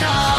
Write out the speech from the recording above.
た